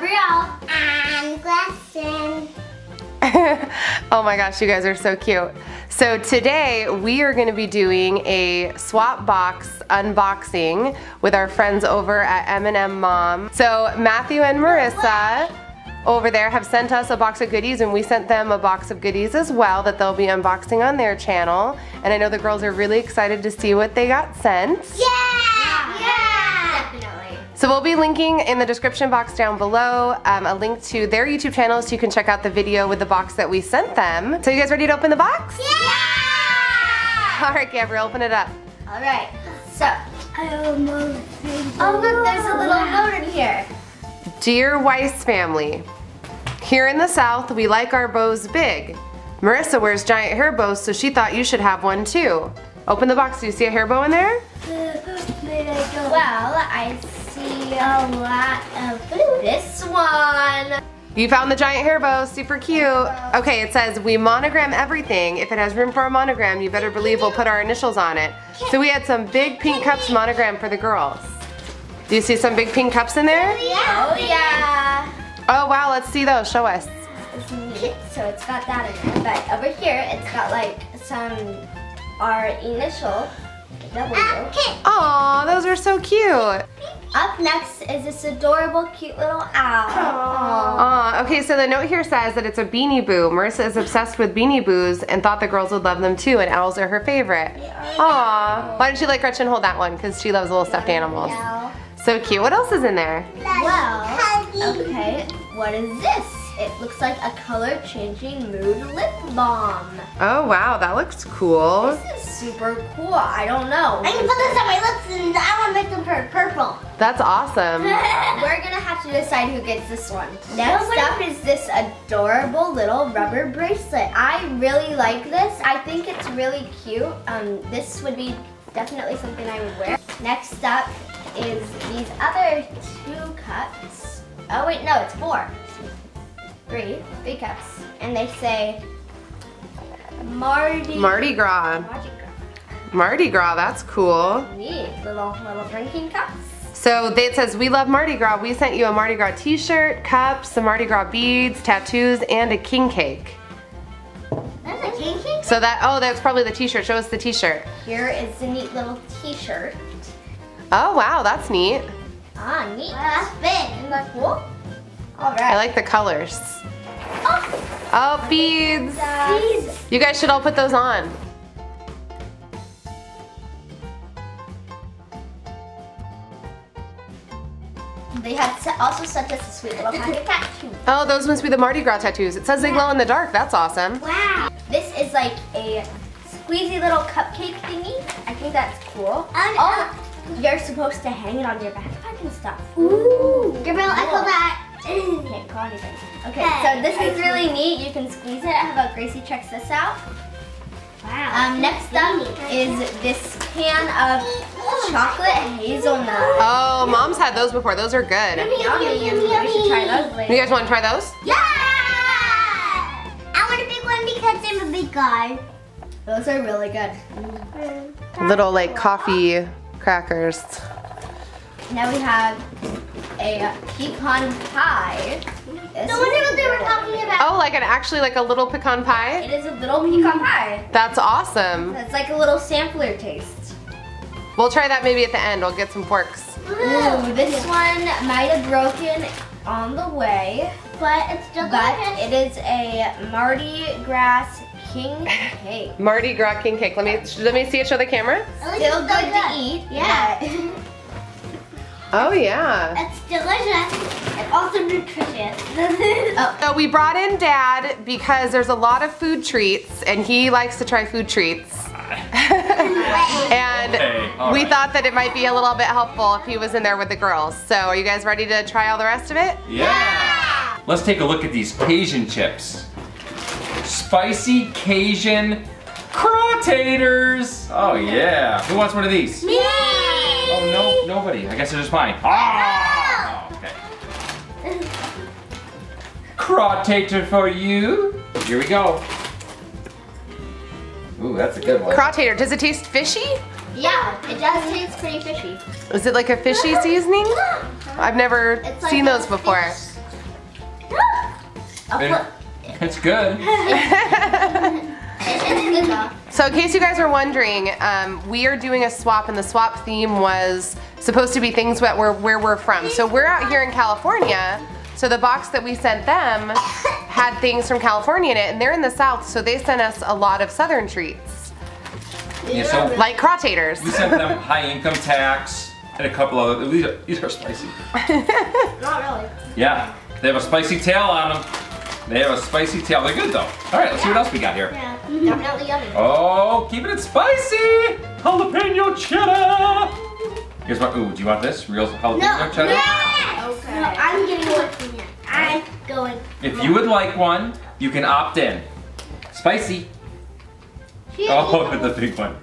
Gabrielle. And Gracelyn. oh my gosh, you guys are so cute. So today we are going to be doing a swap box unboxing with our friends over at M&M Mom. So Matthew and Marissa over there have sent us a box of goodies and we sent them a box of goodies as well that they'll be unboxing on their channel. And I know the girls are really excited to see what they got sent. Yeah! Yeah! So we'll be linking in the description box down below um, a link to their YouTube channel so you can check out the video with the box that we sent them. So you guys ready to open the box? Yeah! All right, Gabrielle, open it up. All right. So, oh look, there's a little note in here. Dear Weiss family, here in the South, we like our bows big. Marissa wears giant hair bows, so she thought you should have one too. Open the box. Do you see a hair bow in there? Well, I see a lot of this one. You found the giant hair bow. Super cute. Okay, it says we monogram everything. If it has room for a monogram, you better believe we'll put our initials on it. So we had some big pink cups monogram for the girls. Do you see some big pink cups in there? Oh, yeah. Oh yeah. Oh wow, let's see those. Show us. It's neat. So it's got that in it. But over here, it's got like some our initial W. Okay. Aw, those are so cute. Up next is this adorable, cute little owl. Aw, okay, so the note here says that it's a Beanie Boo. Marissa is obsessed with Beanie Boos and thought the girls would love them too, and owls are her favorite. Aw, why don't you let Gretchen hold that one? Because she loves little stuffed animals. Yeah. So cute. What else is in there? Well, okay, what is this? It looks like a color changing mood lip balm. Oh wow, that looks cool. This is super cool. I don't know. I can put this on my lips and I want to make them pur- purple. That's awesome. We're gonna have to decide who gets this one. Next up is this adorable little rubber bracelet. I really like this. I think it's really cute. Um, this would be definitely something I would wear. Next up is these other two cups. Oh wait, no, it's four. Three, three cups. And they say Mardi, Mardi Gras. Mardi Gras. Mardi Gras, that's cool. Neat, little, little drinking cups. So they- it says, we love Mardi Gras. We sent you a Mardi Gras t-shirt, cups, some Mardi Gras beads, tattoos, and a king cake. That's a king cake? So that, oh, that's probably the t-shirt. Show us the t-shirt. Here is the neat little t-shirt. Oh wow, that's neat. Ah, neat. Wow, that's big. Isn't that cool? All I like the colors. Oh, Oh, beads. beads. You guys should all put those on. They had se- also sent us a sweet little pack of tattoos. Oh, those must be the Mardi Gras tattoos. It says they glow in the dark. That's awesome. Wow. This is like a squeezy little cupcake thingy. I think that's cool. Um, oh, you're supposed to hang it on your backpack and stuff. Ooh. Gabrielle, I call that. Can't call anything. Okay, so this is really neat. You can squeeze it. How about Gracie checks this out? Wow. Um, next up is this can of chocolate hazelnut. Oh, mom's had those before. Those are good. Yummy, yummy, Yummy, yummy, yummy. We should try those later. You guys want to try those? Yeah! I want a big one because I'm a big guy. Those are really good. Little like coffee crackers. Now we have a pecan pie. This So wonder what they were talking about. Oh, like an actually like a little pecan pie? It is a little pecan pie. That's awesome. It's like a little sampler taste. We'll try that maybe at the end. We'll get some forks. Ooh, this one might have broken on the way, But it's still but it is a Mardi Gras king cake. Mardi Gras king cake. Let me let me see it. Show the camera. Still it's good to eat. Yeah. but- Oh yeah. It's delicious and also nutritious. oh, So we brought in dad because there's a lot of food treats and he likes to try food treats. and Okay, we right. thought that it might be a little bit helpful if he was in there with the girls. So are you guys ready to try all the rest of it? Yeah. Let's take a look at these Cajun chips. Spicy Cajun Crawtators. Oh yeah. Who wants one of these? Me! Oh no, nobody. I guess it's just mine. Ah. Okay. Crawtator for you. Here we go. Ooh, that's a good one. Crawtator, does it taste fishy? yeah, it does taste pretty fishy. Is it like a fishy seasoning? I've never like seen those before. fish- I'll It- It's good. It's good though. So in case you guys are wondering, um, we are doing a swap and the swap theme was supposed to be things that were where we're from. So we're out here in California, so the box that we sent them had things from California in it and they're in the south, so they sent us a lot of southern treats, Yeah, so like Crawtators. we sent them high income tax and a couple other. These are, these are spicy. Not really. Yeah, they have a spicy tail on them. They have a spicy tail. They're good though. All right, let's see what else we got here. Yeah. Mm-hmm. Definitely yummy. Oh, keeping it spicy! Jalapeno cheddar! Here's what, ooh, do you want this? Real jalapeno No. cheddar? Yeah. Okay. No, I'm getting one from you. I'm going. If you would like one, you can opt in. Spicy. Oh, the big one.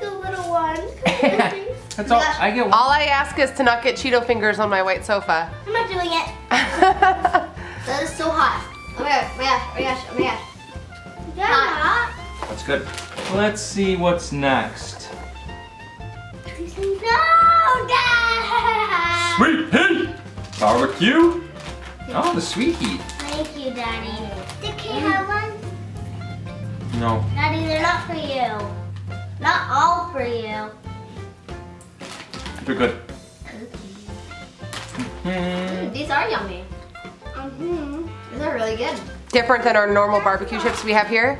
Two little ones. That's all, I get one. All I ask is to not get Cheeto fingers on my white sofa. I'm not doing it. That is so hot. Oh my gosh, oh my gosh, oh my gosh, oh my gosh. You're Hot. That's good. Let's see what's next. No, Dad. Sweet heat! Barbecue? Oh, the sweet heat. Thank you, Daddy. Did Kate mm-hmm. have one? No. Daddy, they're not for you. Not all for you. They're good. Mm. These are yummy. Mm-hmm. These are really good. Different than our normal barbecue chips we have here.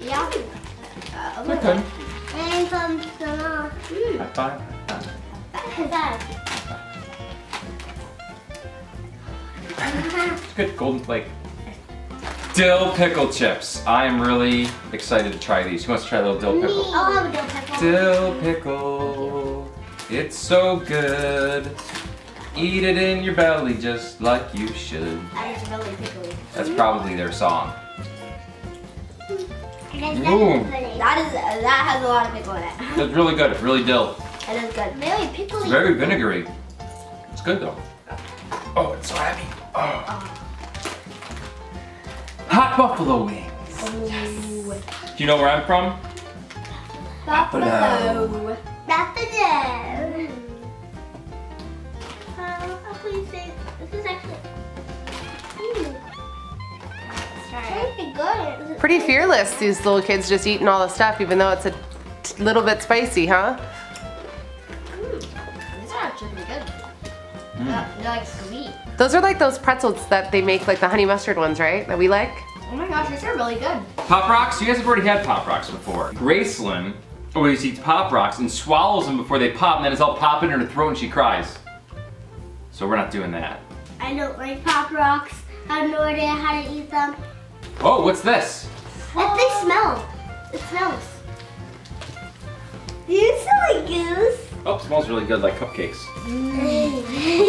Yeah. Uh, a They're little good. And some some uh, High five. Dad. It's good. Golden flake. Dill pickle chips. I am really excited to try these. Who wants to try a little dill pickle? I'll have a dill pickle. Dill pickle. It's so good. Eat it in your belly just like you should. That is really pickly. That's probably their song. And Ooh. That is that has a lot of pickle in it. That's really good. It's really dill. It is good. Very pickly. Very vinegary. It's good though. Oh, it's so heavy. Oh. Hot buffalo wings. Do you know where I'm from? Buffalo. That's the dough. Uh, please say this is actually. Pretty good. Pretty fearless, these little kids just eating all the stuff, even though it's a little bit spicy, huh? Hmm. These are actually pretty good. They're, they're like sweet. Those are like those pretzels that they make, like the honey mustard ones, right? That we like. Oh my gosh, these are really good. Pop rocks. You guys have already had pop rocks before. Gracelyn always eats pop rocks and swallows them before they pop, and then it's all popping in her throat and she cries. So we're not doing that. I don't like pop rocks. I have no idea how to eat them. Oh, what's this? If they oh. smell, it smells. You silly goose. Oh, smells really good, like cupcakes. you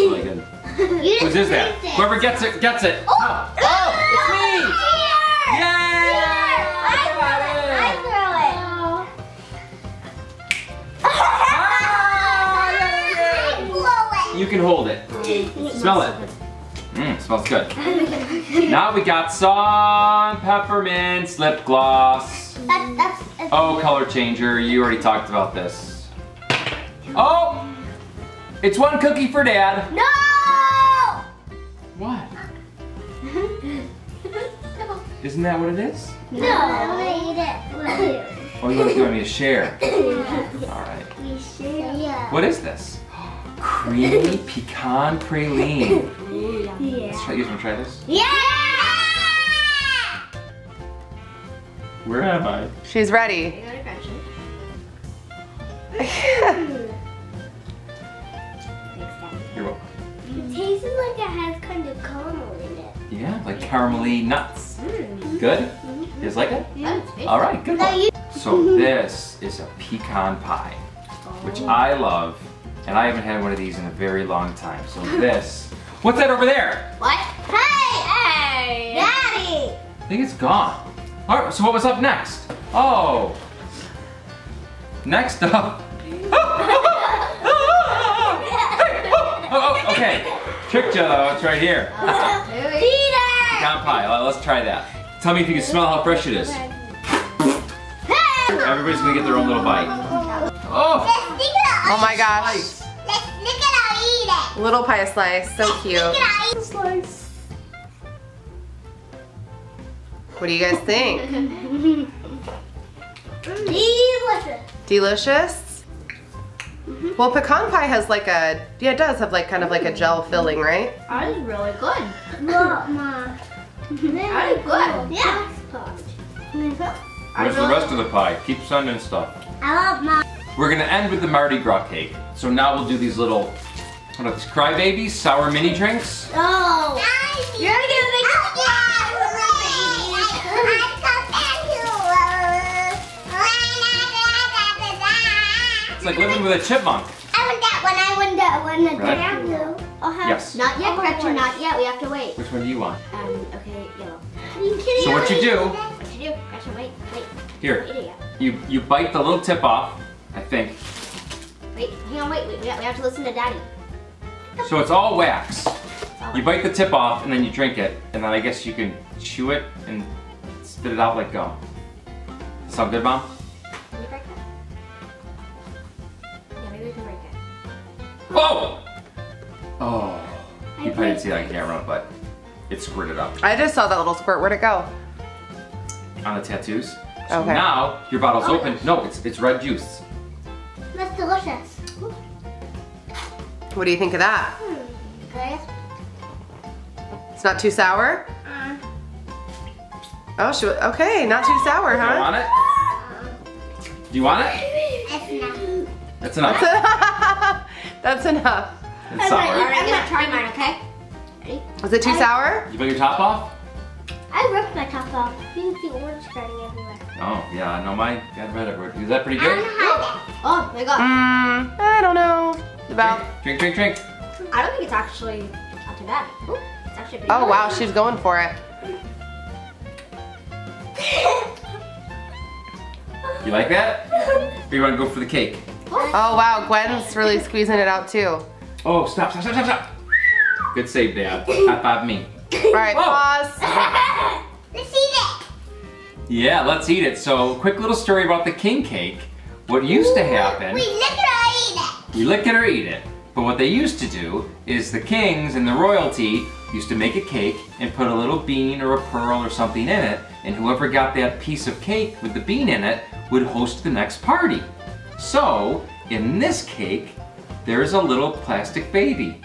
Really good. Whose is that? it. Whoever gets it, gets it. Oh, oh it's me! Here! Yay! I can hold it. Smell it. Mmm, smells good. now we got some peppermint lip gloss. That, that's, that's Oh, color changer. You already talked about this. Oh! It's one cookie for dad. No! What? Isn't that what it is? No, I want to eat it. Oh, you want, you want me to share? Alright. We share. Yeah. What is this? Creamy pecan praline. Yeah. Let's try, you guys want to try this? Yeah! Where am I? She's ready. You gotta crunch it. Thanks, Daddy. You're welcome. It tastes like it has kind of caramel in it. Yeah, like caramelly nuts. Mm. Good? You guys like it? That is tasty. Alright, good one. So this is a pecan pie, which I love, and I haven't had one of these in a very long time. So this, what's that over there? What? Hey! Hey! Daddy! I think it's gone. All right, so what was up next? Oh, next up. Oh, oh, oh, okay. Trick though, it's right here. Peter! Pecan pie, Well, let's try that. Tell me if you can smell how fresh it is. Everybody's gonna get their own little bite. Oh, Let's stick it out. Oh my gosh. nice. Let's stick it out, eat it. Little pie slice, so cute. Stick it out, eat it. What do you guys think? Delicious. Delicious? Mm-hmm. Well, pecan pie has like a, yeah, it does have like kind of like a gel filling, right? That is really good. Look, Ma. That is good. Yeah. Where's the rest of the pie? Keep sending stuff. I love Ma. We're gonna end with the Mardi Gras cake. So now we'll do these little, what are these, crybabies, sour mini drinks. Oh. You're gonna get a big It's like living with a chipmunk. I want that one. I want that one. The Right. dark blue. I'll have Yes. Not yet, Oh, Gretchen, what? not yet. We have to wait. Which one do you want? Um, okay, yellow. So what you do, What you do? Gretchen, wait, wait. here, Eat it yet. you, you bite the little tip off, I think. Wait, hang on, wait, wait. We have, we have to listen to Daddy. So it's all wax. It's all You bite the tip off and then you drink it, and then I guess you can chew it and spit it out like gum. Sound good, Mom? Can you break it? Yeah, maybe we can break it. Oh! Oh. You probably didn't see that on camera, but it squirted up I just saw that little squirt. Where'd it go? on the tattoos. So Okay. now your bottle's Oh. open. No, it's it's red juice. That's delicious. What do you think of that? Okay. It's not too sour? Uh, Oh, she, okay, not too sour, Do you huh? want it? Do you want it? That's enough. That's enough. That's enough. It's sour. Alright, I'm gonna try mine, okay? Is it too sour? You put your top off? I ripped my top off. You can see orange starting everywhere. Oh, yeah, no, mine got red everywhere. Is that pretty I don't good? know how Oh my god. Mmm, I don't know. About. Drink, drink, drink, drink. I don't think it's actually not too bad. Ooh, it's actually pretty Oh good. wow, she's going for it. You like that? Or you want to go for the cake? Oh wow, Gwen's really squeezing it out too. Oh, stop, stop, stop, stop, stop. Good save, Dad. High five me. All right, Oh. pause. Let's eat it. Yeah, let's eat it. So, quick little story about the king cake. What used to happen, We lick it or eat it. you lick it or eat it. But what they used to do is the kings and the royalty used to make a cake and put a little bean or a pearl or something in it, and whoever got that piece of cake with the bean in it would host the next party. So, in this cake, there's a little plastic baby.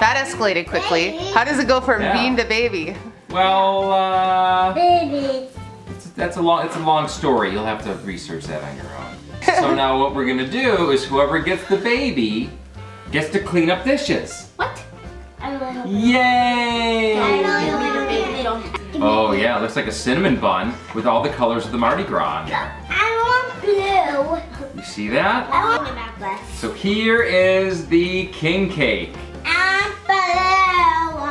That escalated quickly. How does it go from Yeah. bean to baby? Well, uh, Baby. It's- That's a long, it's a long story. You'll have to research that on your own. so now what we're gonna do is whoever gets the baby gets to clean up dishes. What? I really hope. Yay! I really hope Baby, it they don't. Oh yeah, it looks like a cinnamon bun with all the colors of the Mardi Gras on there. I want blue. You see that? I want the necklace. So here is the king cake.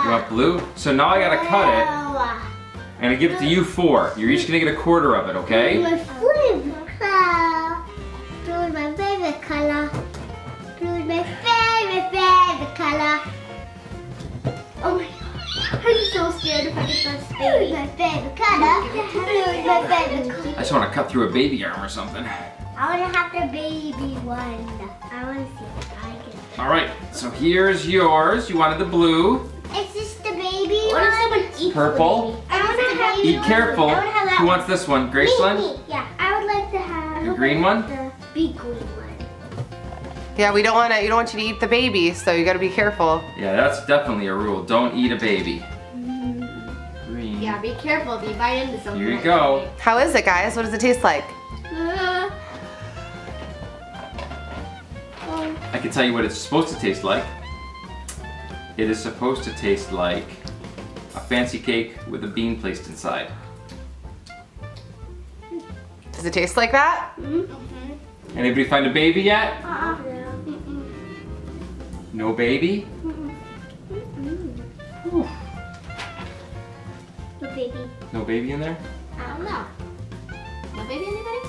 I'm blue. You want blue? So now I gotta cut it. And I'm gonna give it to you four. You're each gonna get a quarter of it, okay? My favorite color. Blue is my favorite color. Blue is my favorite, favorite color. Oh my god. I'm so scared if I get this. Blue is my favorite color. Blue is my favorite color. I just wanna cut through a baby arm or something. I want to have the baby one. I want to see if I can. All right, so here's yours. You wanted the blue. If someone one? eats Purple. the? I want to have Eat careful. I want have that Who one. wants this one? Me, Gracelyn? me. Yeah, I would like to have The green one? The big green one. Yeah, we don't want to. You don't want you to eat the baby, so you got to be careful. Yeah, that's definitely a rule. Don't eat a baby. Green. Yeah, be careful if you bite into something. Here you like go. How is it, guys? What does it taste like? that. I can tell you what it's supposed to taste like. It is supposed to taste like a fancy cake with a bean placed inside. Does it taste like that? Mm-hmm. Anybody find a baby yet? Uh-uh. No baby? Whew. The baby. No baby in there? I don't know. No baby, anybody?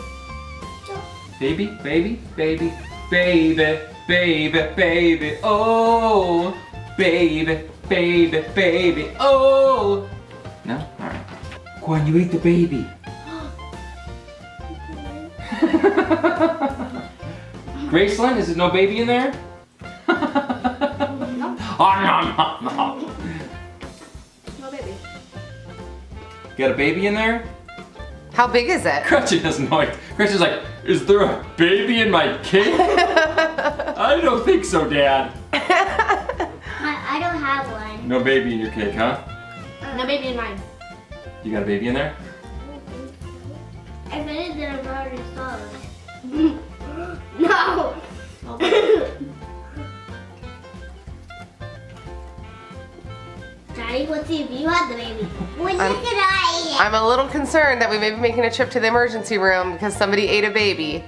Baby, baby, baby, baby, baby, baby, oh, baby, baby, baby, oh. No? Alright. Gwen, you ate the baby. Gracelyn, is there no baby in there? no. Oh, no, no, no. No baby. got a baby in there? How big is it? Gretchen doesn't know. Gretchen's like, is there a baby in my cake? I don't think so, Dad. I, I don't have one. No baby in your cake, huh? No baby in mine. You got a baby in there? I bet that I've already saw No. Daddy, let's see if you had the baby. When I'm- did I? I'm a little concerned that we may be making a trip to the emergency room because somebody ate a baby.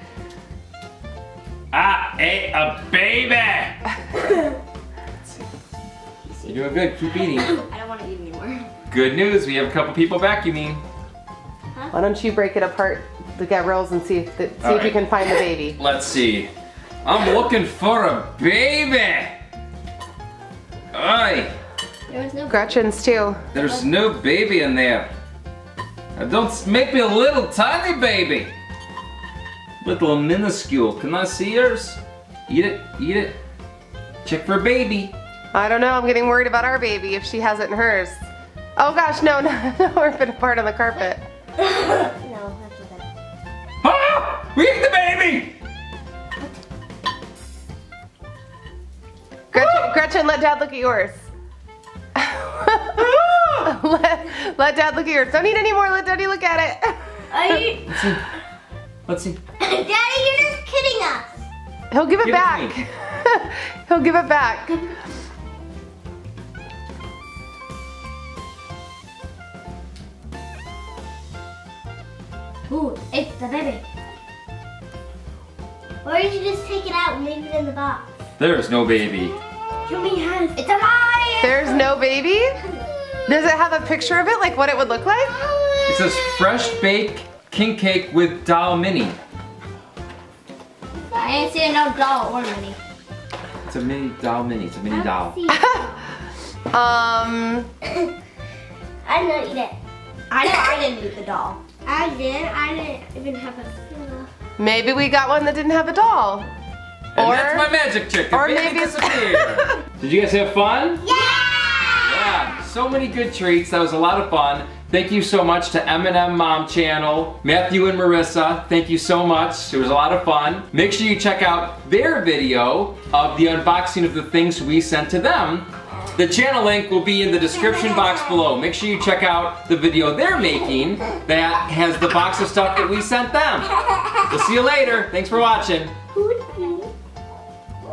I ate a baby! You're doing good, keep eating. I don't want to eat anymore. Good news, we have a couple people back, you mean? Why don't you break it apart, the rolls, and see if, the, see All if you can find the baby. Let's see. I'm looking for a baby! Oi! There was no. Gretchen's too. There's no baby in there. I don't, make me a little tiny baby. Little minuscule. Can I see yours? Eat it, eat it. Check for baby. I don't know, I'm getting worried about our baby if she has it in hers. Oh gosh, no, no, no, we're put apart on the carpet. No, that's okay. Ah! We ate the baby! Gretchen, Gretchen, let dad look at yours. let, let dad look at yours. Don't eat anymore, let daddy look at it. Are you, Let's see. Let's see. Daddy? You're just kidding us. He'll give it Give it back. He'll give it back. Ooh, it's the baby. Or did you just take it out and leave it in the box. There's no baby. Yummy has. It's alive. There's no baby? Does it have a picture of it, like what it would look like? It says fresh baked king cake with doll mini. I ain't seeing no doll or mini. It's a mini doll mini. It's a mini doll. Um, I didn't eat it. I know I didn't eat the doll. I did. I didn't even have a feel. maybe we got one that didn't have a doll. And Or- that's my magic trick. Or maybe it's- disappeared. Did you guys have fun? Yeah! Yeah, so many good treats. That was a lot of fun. Thank you so much to M&M Mom Channel, Matthew and Marissa. Thank you so much. It was a lot of fun. Make sure you check out their video of the unboxing of the things we sent to them. The channel link will be in the description box below. Make sure you check out the video they're making that has the box of stuff that we sent them. We'll see you later. Thanks for watching.